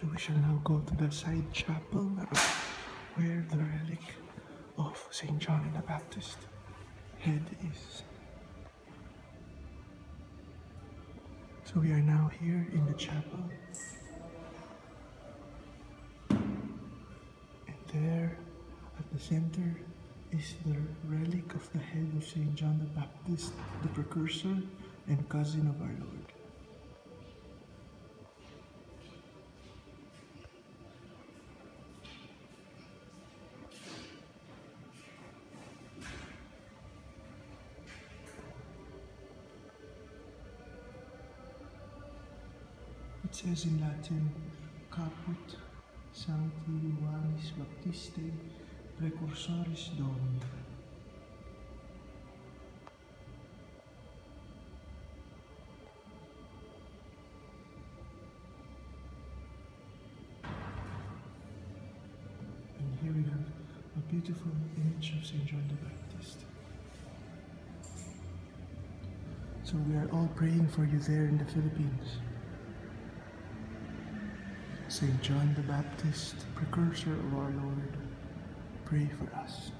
So we shall now go to the side chapel where the relic of St. John the Baptist head is. So we are now here in the chapel. And there at the center is the relic of the head of St. John the Baptist, the precursor and cousin of our Lord. It says in Latin, Caput Sancti Ioannis Baptiste Precursoris Domini. And here we have a beautiful image of St. John the Baptist. So we are all praying for you there in the Philippines. St. John the Baptist, precursor of our Lord, pray for us.